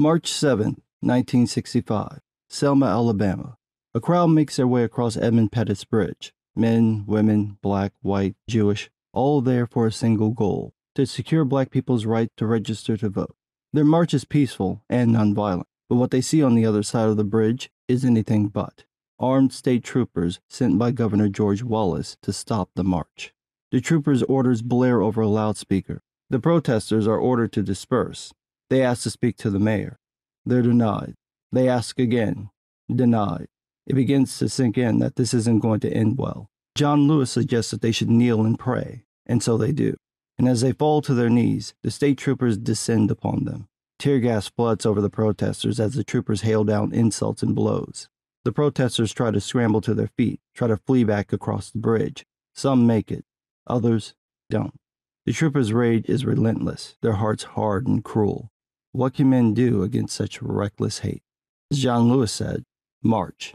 March 7, 1965, Selma, Alabama. A crowd makes their way across Edmund Pettus Bridge. Men, women, black, white, Jewish, all there for a single goal to secure black people's right to register to vote. Their march is peaceful and nonviolent, but what they see on the other side of the bridge is anything but. Armed state troopers sent by Governor George Wallace to stop the march. The troopers' orders blare over a loudspeaker. The protesters are ordered to disperse. They ask to speak to the mayor. They're denied. They ask again. Denied. It begins to sink in that this isn't going to end well. John Lewis suggests that they should kneel and pray, and so they do. And as they fall to their knees, the state troopers descend upon them. Tear gas floods over the protesters as the troopers hail down insults and blows. The protesters try to scramble to their feet, try to flee back across the bridge. Some make it, others don't. The troopers' rage is relentless, their hearts hard and cruel. What can men do against such reckless hate? As John Lewis said, March.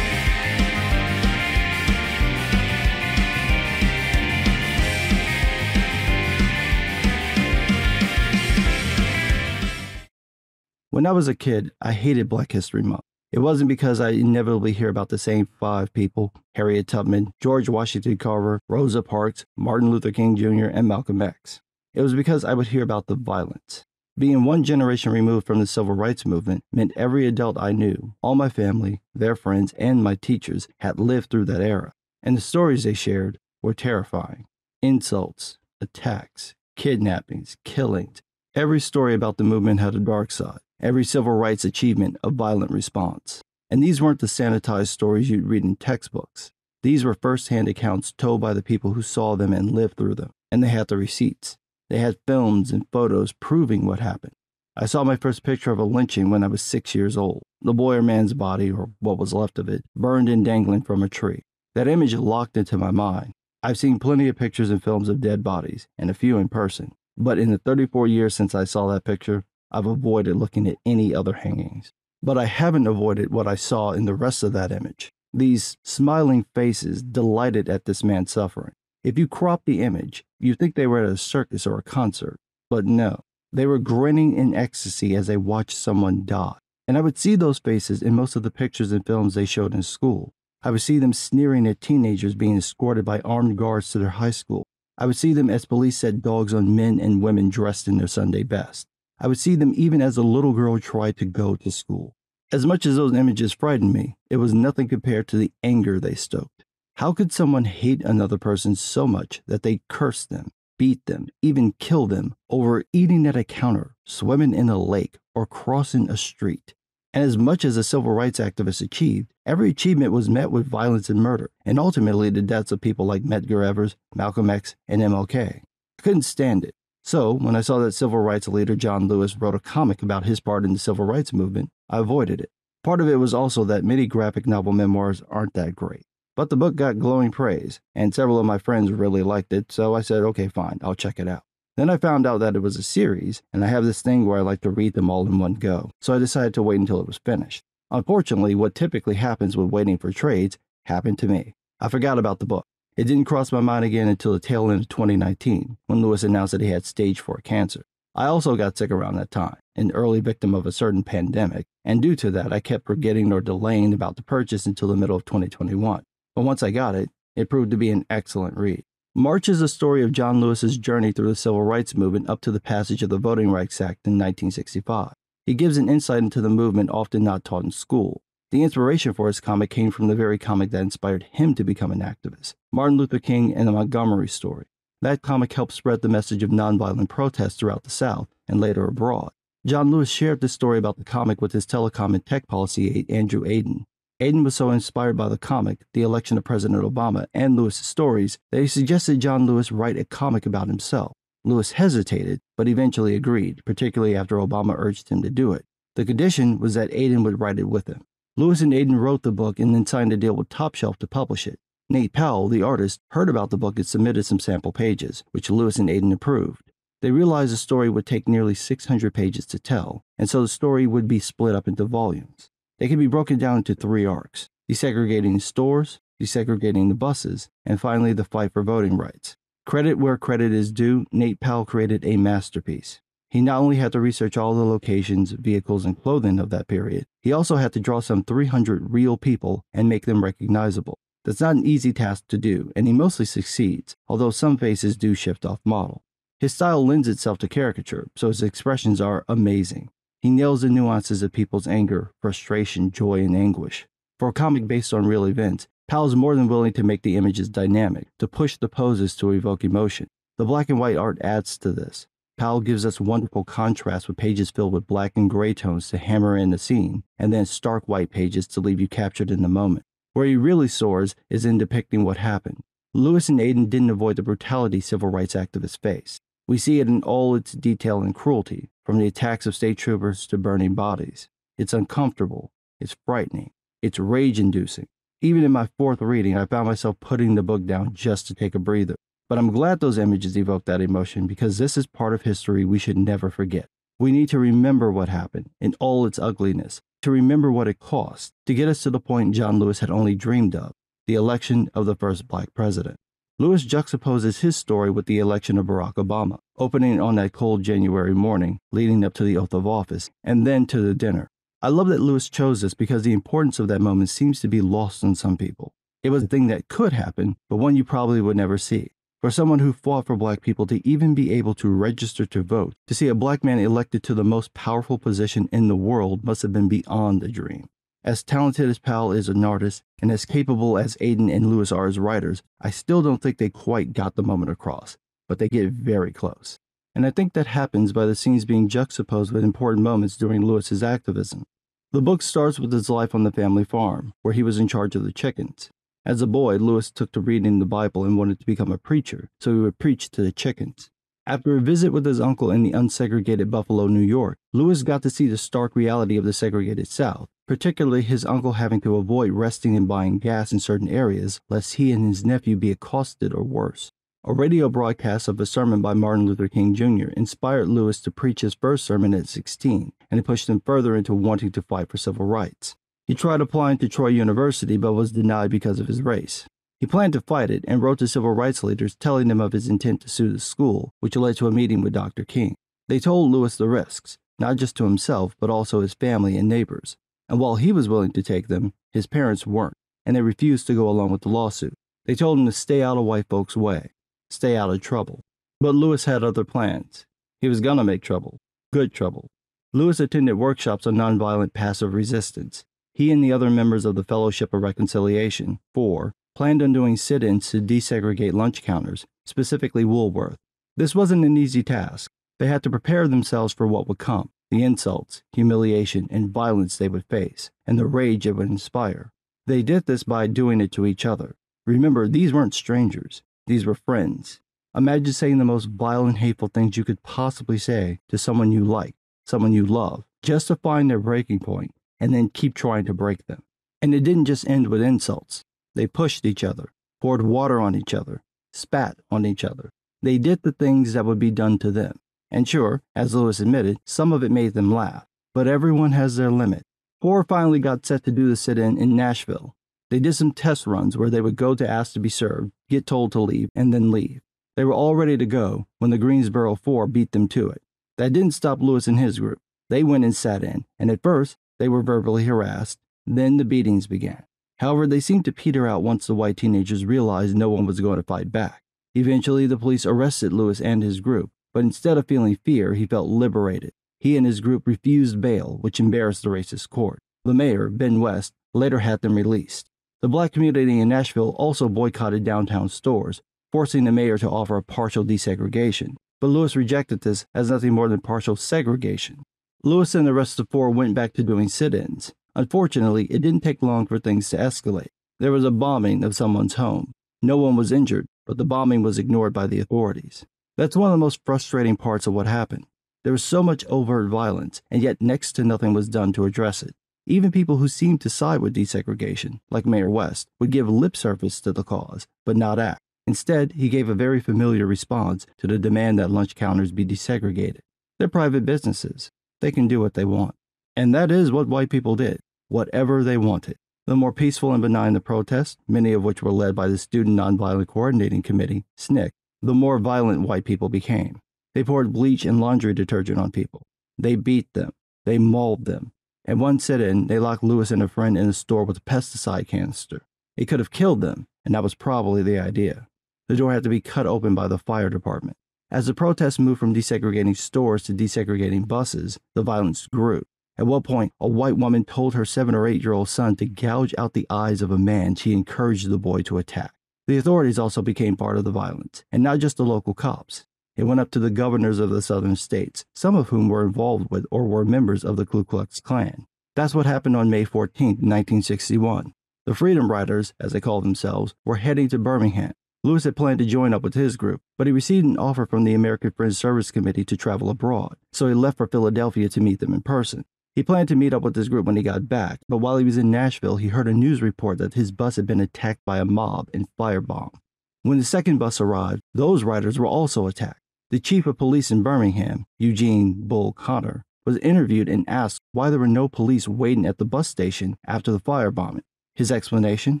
When I was a kid, I hated Black History Month. It wasn't because I inevitably hear about the same five people Harriet Tubman, George Washington Carver, Rosa Parks, Martin Luther King Jr., and Malcolm X. It was because I would hear about the violence. Being one generation removed from the civil rights movement meant every adult I knew, all my family, their friends, and my teachers had lived through that era, and the stories they shared were terrifying. Insults, attacks, kidnappings, killings. Every story about the movement had a dark side every civil rights achievement a violent response. And these weren't the sanitized stories you'd read in textbooks. These were firsthand accounts told by the people who saw them and lived through them, and they had the receipts. They had films and photos proving what happened. I saw my first picture of a lynching when I was six years old. The boy or man's body, or what was left of it, burned and dangling from a tree. That image locked into my mind. I've seen plenty of pictures and films of dead bodies, and a few in person. But in the 34 years since I saw that picture, I've avoided looking at any other hangings. But I haven't avoided what I saw in the rest of that image. These smiling faces delighted at this man's suffering. If you crop the image, you think they were at a circus or a concert. But no, they were grinning in ecstasy as they watched someone die. And I would see those faces in most of the pictures and films they showed in school. I would see them sneering at teenagers being escorted by armed guards to their high school. I would see them as police set dogs on men and women dressed in their Sunday best. I would see them even as a little girl tried to go to school. As much as those images frightened me, it was nothing compared to the anger they stoked. How could someone hate another person so much that they curse them, beat them, even kill them over eating at a counter, swimming in a lake, or crossing a street? And as much as the civil rights activists achieved, every achievement was met with violence and murder, and ultimately the deaths of people like Medgar Evers, Malcolm X, and MLK. I couldn't stand it. So, when I saw that civil rights leader John Lewis wrote a comic about his part in the civil rights movement, I avoided it. Part of it was also that many graphic novel memoirs aren't that great. But the book got glowing praise, and several of my friends really liked it, so I said, okay, fine, I'll check it out. Then I found out that it was a series, and I have this thing where I like to read them all in one go, so I decided to wait until it was finished. Unfortunately, what typically happens with waiting for trades happened to me. I forgot about the book. It didn't cross my mind again until the tail end of 2019, when Lewis announced that he had stage 4 cancer. I also got sick around that time, an early victim of a certain pandemic, and due to that, I kept forgetting or delaying about the purchase until the middle of 2021. But once I got it, it proved to be an excellent read. March is a story of John Lewis's journey through the civil rights movement up to the passage of the Voting Rights Act in 1965. He gives an insight into the movement often not taught in school, the inspiration for his comic came from the very comic that inspired him to become an activist Martin Luther King and the Montgomery story. That comic helped spread the message of nonviolent protest throughout the South and later abroad. John Lewis shared this story about the comic with his telecom and tech policy aide, Andrew Aydin. Aydin was so inspired by the comic, the election of President Obama, and Lewis's stories that he suggested John Lewis write a comic about himself. Lewis hesitated, but eventually agreed, particularly after Obama urged him to do it. The condition was that Aydin would write it with him. Lewis and Aydin wrote the book and then signed a deal with Top Shelf to publish it. Nate Powell, the artist, heard about the book and submitted some sample pages, which Lewis and Aydin approved. They realized the story would take nearly 600 pages to tell, and so the story would be split up into volumes. They could be broken down into three arcs desegregating stores, desegregating the buses, and finally the fight for voting rights. Credit where credit is due, Nate Powell created a masterpiece. He not only had to research all the locations, vehicles, and clothing of that period, he also had to draw some 300 real people and make them recognizable. That's not an easy task to do, and he mostly succeeds, although some faces do shift off model. His style lends itself to caricature, so his expressions are amazing. He nails the nuances of people's anger, frustration, joy, and anguish. For a comic based on real events, Powell is more than willing to make the images dynamic, to push the poses to evoke emotion. The black and white art adds to this. Powell gives us wonderful contrast with pages filled with black and gray tones to hammer in the scene, and then stark white pages to leave you captured in the moment. Where he really soars is in depicting what happened. Lewis and Aydin didn't avoid the brutality civil rights activists face. We see it in all its detail and cruelty, from the attacks of state troopers to burning bodies. It's uncomfortable, it's frightening, it's rage inducing. Even in my fourth reading, I found myself putting the book down just to take a breather. But I'm glad those images evoke that emotion because this is part of history we should never forget. We need to remember what happened in all its ugliness, to remember what it cost to get us to the point John Lewis had only dreamed of the election of the first black president. Lewis juxtaposes his story with the election of Barack Obama, opening on that cold January morning leading up to the oath of office, and then to the dinner. I love that Lewis chose this because the importance of that moment seems to be lost on some people. It was a thing that could happen, but one you probably would never see. For someone who fought for black people to even be able to register to vote, to see a black man elected to the most powerful position in the world must have been beyond a dream. As talented as Powell is an artist, and as capable as Aydin and Lewis are as writers, I still don't think they quite got the moment across, but they get very close. And I think that happens by the scenes being juxtaposed with important moments during Lewis's activism. The book starts with his life on the family farm, where he was in charge of the chickens. As a boy, Lewis took to reading the Bible and wanted to become a preacher, so he would preach to the chickens. After a visit with his uncle in the unsegregated Buffalo, New York, Lewis got to see the stark reality of the segregated South, particularly his uncle having to avoid resting and buying gas in certain areas lest he and his nephew be accosted or worse. A radio broadcast of a sermon by Martin Luther King Jr. inspired Lewis to preach his first sermon at 16, and it pushed him further into wanting to fight for civil rights. He tried applying to Troy University but was denied because of his race. He planned to fight it and wrote to civil rights leaders telling them of his intent to sue the school, which led to a meeting with Dr. King. They told Lewis the risks, not just to himself, but also his family and neighbors. And while he was willing to take them, his parents weren't, and they refused to go along with the lawsuit. They told him to stay out of white folks' way, stay out of trouble. But Lewis had other plans. He was gonna make trouble, good trouble. Lewis attended workshops on nonviolent passive resistance. He and the other members of the Fellowship of Reconciliation, FOR, planned on doing sit ins to desegregate lunch counters, specifically Woolworth. This wasn't an easy task. They had to prepare themselves for what would come the insults, humiliation, and violence they would face, and the rage it would inspire. They did this by doing it to each other. Remember, these weren't strangers, these were friends. Imagine saying the most vile and hateful things you could possibly say to someone you like, someone you love, just to find their breaking point, and then keep trying to break them. And it didn't just end with insults. They pushed each other, poured water on each other, spat on each other. They did the things that would be done to them. And sure, as Lewis admitted, some of it made them laugh. But everyone has their limit. FOR finally got set to do the sit in in Nashville. They did some test runs where they would go to ask to be served, get told to leave, and then leave. They were all ready to go when the Greensboro Four beat them to it. That didn't stop Lewis and his group. They went and sat in, and at first, they were verbally harassed. Then the beatings began. However, they seemed to peter out once the white teenagers realized no one was going to fight back. Eventually, the police arrested Lewis and his group, but instead of feeling fear, he felt liberated. He and his group refused bail, which embarrassed the racist court. The mayor, Ben West, later had them released. The black community in Nashville also boycotted downtown stores, forcing the mayor to offer a partial desegregation. But Lewis rejected this as nothing more than partial segregation. Lewis and the rest of the four went back to doing sit ins. Unfortunately, it didn't take long for things to escalate. There was a bombing of someone's home. No one was injured, but the bombing was ignored by the authorities. That's one of the most frustrating parts of what happened. There was so much overt violence, and yet next to nothing was done to address it. Even people who seemed to side with desegregation, like Mayor West, would give lip service to the cause, but not act. Instead, he gave a very familiar response to the demand that lunch counters be desegregated. They're private businesses. They can do what they want. And that is what white people did, whatever they wanted. The more peaceful and benign the protests, many of which were led by the Student Nonviolent Coordinating Committee, SNCC, the more violent white people became. They poured bleach and laundry detergent on people. They beat them. They mauled them. At one sit in, they locked Lewis and a friend in a store with a pesticide canister. It could have killed them, and that was probably the idea. The door had to be cut open by the fire department. As the protests moved from desegregating stores to desegregating buses, the violence grew. At one point, a white woman told her seven or eight year old son to gouge out the eyes of a man she encouraged the boy to attack. The authorities also became part of the violence, and not just the local cops. It went up to the governors of the southern states, some of whom were involved with or were members of the Ku Klux Klan. That's what happened on May 14, 1961. The Freedom Riders, as they called themselves, were heading to Birmingham. Lewis had planned to join up with his group, but he received an offer from the American Friends Service Committee to travel abroad, so he left for Philadelphia to meet them in person. He planned to meet up with his group when he got back, but while he was in Nashville, he heard a news report that his bus had been attacked by a mob and firebombed. When the second bus arrived, those riders were also attacked. The chief of police in Birmingham, Eugene Bull Connor, was interviewed and asked why there were no police waiting at the bus station after the firebombing. His explanation?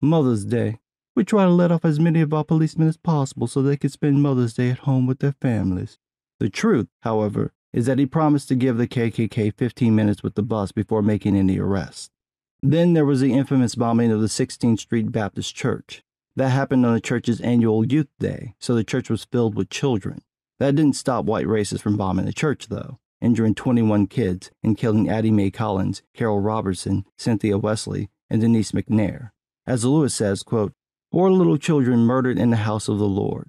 Mother's Day. We try to let off as many of our policemen as possible so they could spend Mother's Day at home with their families. The truth, however, is that he promised to give the KKK 15 minutes with the bus before making any arrests. Then there was the infamous bombing of the 16th Street Baptist Church. That happened on the church's annual Youth Day, so the church was filled with children. That didn't stop white racists from bombing the church, though, injuring 21 kids and killing Addie Mae Collins, Carol Robertson, Cynthia Wesley, and Denise McNair. As Lewis says, quote, Four little children murdered in the house of the Lord.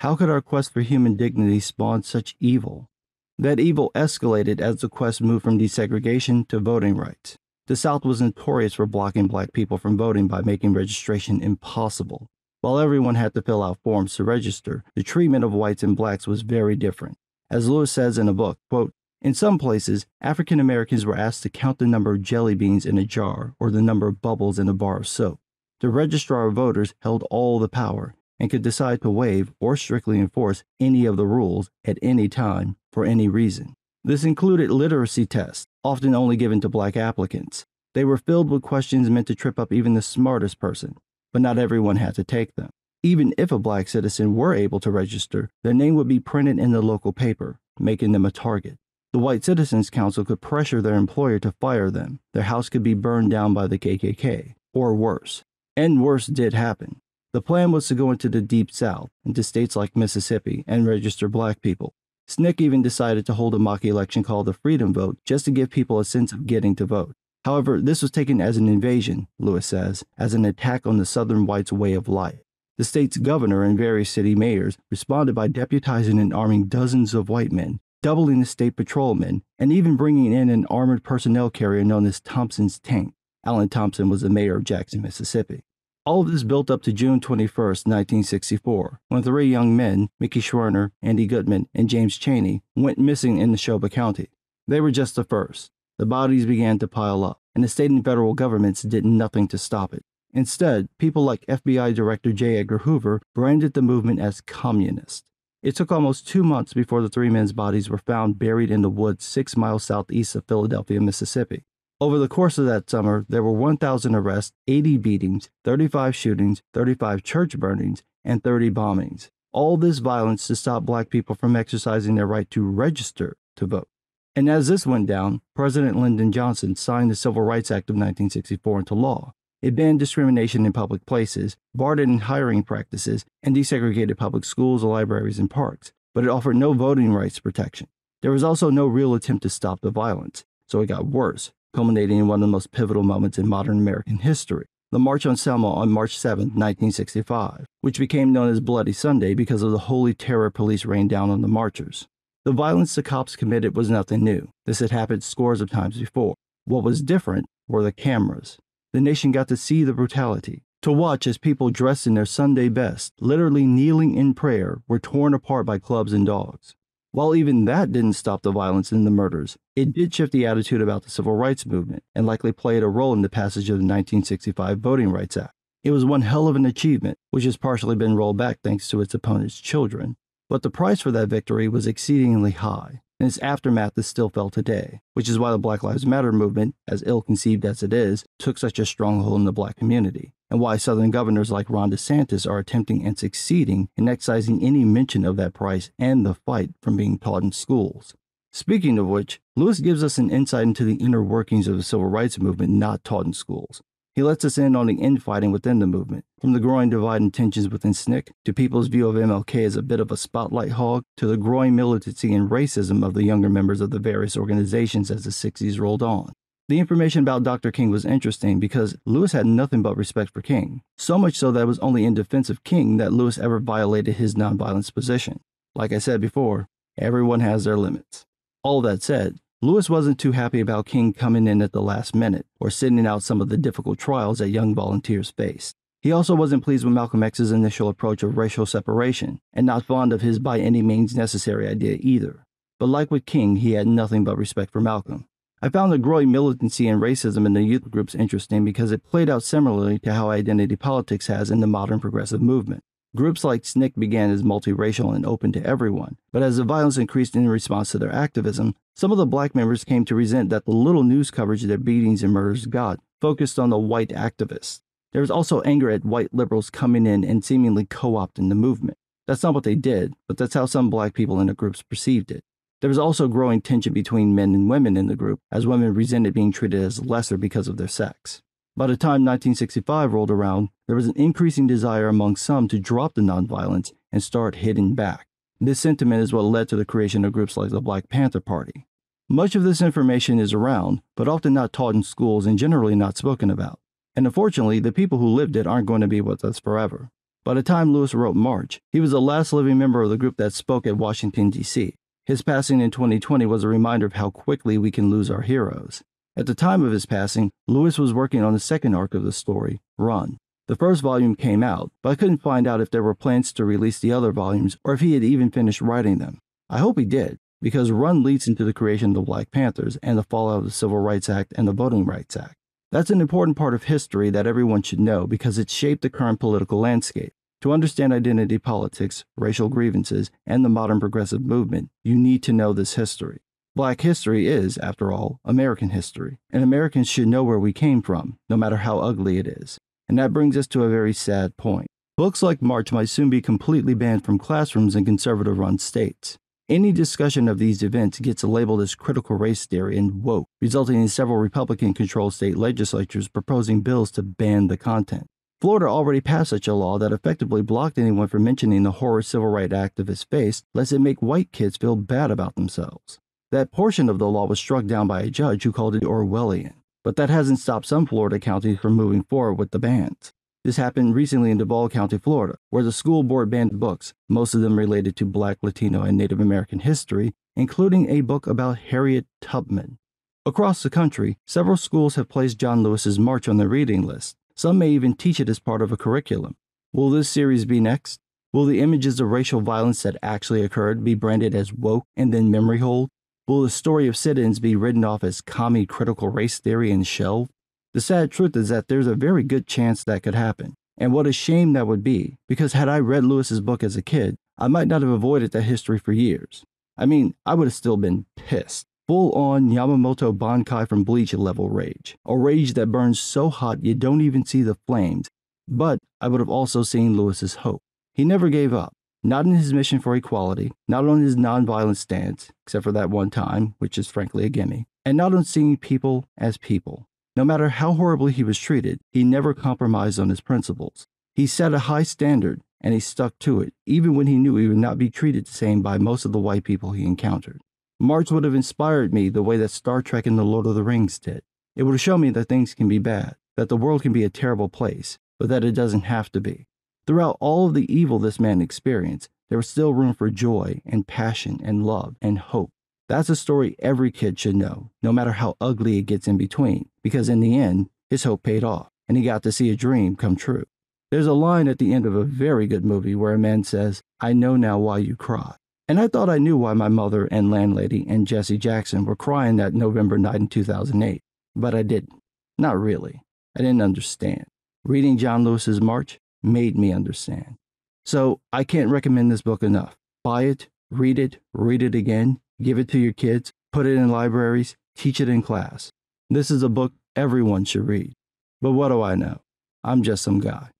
How could our quest for human dignity spawn such evil? That evil escalated as the quest moved from desegregation to voting rights. The South was notorious for blocking black people from voting by making registration impossible. While everyone had to fill out forms to register, the treatment of whites and blacks was very different. As Lewis says in a book, quote, in some places, African Americans were asked to count the number of jelly beans in a jar or the number of bubbles in a bar of soap. The registrar of voters held all the power and could decide to waive or strictly enforce any of the rules at any time for any reason. This included literacy tests, often only given to black applicants. They were filled with questions meant to trip up even the smartest person, but not everyone had to take them. Even if a black citizen were able to register, their name would be printed in the local paper, making them a target. The White Citizens Council could pressure their employer to fire them. Their house could be burned down by the KKK, or worse. And worse did happen. The plan was to go into the Deep South, into states like Mississippi, and register black people. SNCC even decided to hold a mock election called the Freedom Vote just to give people a sense of getting to vote. However, this was taken as an invasion, Lewis says, as an attack on the Southern whites' way of life. The state's governor and various city mayors responded by deputizing and arming dozens of white men, doubling the state patrolmen, and even bringing in an armored personnel carrier known as Thompson's Tank. Allen Thompson was the mayor of Jackson, Mississippi. All of this built up to June 21, 1964, when three young men, Mickey Schwerner, Andy Goodman, and James Chaney, went missing in Neshoba County. They were just the first. The bodies began to pile up, and the state and federal governments did nothing to stop it. Instead, people like FBI Director J. Edgar Hoover branded the movement as communist. It took almost two months before the three men's bodies were found buried in the woods six miles southeast of Philadelphia, Mississippi. Over the course of that summer, there were 1,000 arrests, 80 beatings, 35 shootings, 35 church burnings, and 30 bombings. All this violence to stop black people from exercising their right to register to vote. And as this went down, President Lyndon Johnson signed the Civil Rights Act of 1964 into law. It banned discrimination in public places, barred it in hiring practices, and desegregated public schools, libraries, and parks, but it offered no voting rights protection. There was also no real attempt to stop the violence, so it got worse culminating in one of the most pivotal moments in modern American history the March on Selma on March 7, 1965, which became known as Bloody Sunday because of the holy terror police rained down on the marchers. The violence the cops committed was nothing new. This had happened scores of times before. What was different were the cameras. The nation got to see the brutality, to watch as people dressed in their Sunday best, literally kneeling in prayer, were torn apart by clubs and dogs. While even that didn't stop the violence and the murders, it did shift the attitude about the civil rights movement and likely played a role in the passage of the 1965 Voting Rights Act. It was one hell of an achievement, which has partially been rolled back thanks to its opponent's children. But the price for that victory was exceedingly high, and its aftermath is still felt today, which is why the Black Lives Matter movement, as ill conceived as it is, took such a stronghold in the black community. And why Southern governors like Ron DeSantis are attempting and succeeding in excising any mention of that price and the fight from being taught in schools. Speaking of which, Lewis gives us an insight into the inner workings of the civil rights movement not taught in schools. He lets us in on the infighting within the movement, from the growing divide and tensions within SNCC to people's view of MLK as a bit of a spotlight hog to the growing militancy and racism of the younger members of the various organizations as the 60s rolled on. The information about Dr. King was interesting because Lewis had nothing but respect for King, so much so that it was only in defense of King that Lewis ever violated his nonviolence position. Like I said before, everyone has their limits. All that said, Lewis wasn't too happy about King coming in at the last minute or sitting out some of the difficult trials that young volunteers faced. He also wasn't pleased with Malcolm X's initial approach of racial separation, and not fond of his by any means necessary idea either. But like with King, he had nothing but respect for Malcolm. I found the growing militancy and racism in the youth groups interesting because it played out similarly to how identity politics has in the modern progressive movement. Groups like SNCC began as multiracial and open to everyone, but as the violence increased in response to their activism, some of the black members came to resent that the little news coverage their beatings and murders got focused on the white activists. There was also anger at white liberals coming in and seemingly co opting the movement. That's not what they did, but that's how some black people in the groups perceived it. There was also growing tension between men and women in the group, as women resented being treated as lesser because of their sex. By the time 1965 rolled around, there was an increasing desire among some to drop the nonviolence and start hitting back. This sentiment is what led to the creation of groups like the Black Panther Party. Much of this information is around, but often not taught in schools and generally not spoken about. And unfortunately, the people who lived it aren't going to be with us forever. By the time Lewis wrote March, he was the last living member of the group that spoke at Washington, D.C. His passing in 2020 was a reminder of how quickly we can lose our heroes. At the time of his passing, Lewis was working on the second arc of the story, Run. The first volume came out, but I couldn't find out if there were plans to release the other volumes or if he had even finished writing them. I hope he did, because Run leads into the creation of the Black Panthers and the fallout of the Civil Rights Act and the Voting Rights Act. That's an important part of history that everyone should know because it shaped the current political landscape. To understand identity politics, racial grievances, and the modern progressive movement, you need to know this history. Black history is, after all, American history, and Americans should know where we came from, no matter how ugly it is. And that brings us to a very sad point. Books like March might soon be completely banned from classrooms in conservative run states. Any discussion of these events gets labeled as critical race theory and woke, resulting in several Republican controlled state legislatures proposing bills to ban the content. Florida already passed such a law that effectively blocked anyone from mentioning the horror civil rights activists faced, lest it make white kids feel bad about themselves. That portion of the law was struck down by a judge who called it Orwellian, but that hasn't stopped some Florida counties from moving forward with the bans. This happened recently in Duval County, Florida, where the school board banned books, most of them related to Black, Latino, and Native American history, including a book about Harriet Tubman. Across the country, several schools have placed John Lewis's March on their reading list. Some may even teach it as part of a curriculum. Will this series be next? Will the images of racial violence that actually occurred be branded as woke and then memory hold? Will the story of sit ins be written off as commie critical race theory and shelved? The sad truth is that there's a very good chance that could happen. And what a shame that would be, because had I read Lewis's book as a kid, I might not have avoided that history for years. I mean, I would have still been pissed. Full on Yamamoto Bankai from Bleach level rage. A rage that burns so hot you don't even see the flames. But I would have also seen Lewis's hope. He never gave up not in his mission for equality, not on his nonviolent stance, except for that one time, which is frankly a gimme, and not on seeing people as people. No matter how horribly he was treated, he never compromised on his principles. He set a high standard, and he stuck to it, even when he knew he would not be treated the same by most of the white people he encountered. March would have inspired me the way that Star Trek and The Lord of the Rings did. It would have shown me that things can be bad, that the world can be a terrible place, but that it doesn't have to be. Throughout all of the evil this man experienced, there was still room for joy and passion and love and hope. That's a story every kid should know, no matter how ugly it gets in between, because in the end, his hope paid off, and he got to see a dream come true. There's a line at the end of a very good movie where a man says, I know now why you cry. And I thought I knew why my mother and landlady and Jesse Jackson were crying that November night in 2008, but I didn't. Not really. I didn't understand. Reading John Lewis's March, made me understand. So I can't recommend this book enough. Buy it, read it, read it again, give it to your kids, put it in libraries, teach it in class. This is a book everyone should read. But what do I know? I'm just some guy.